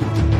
you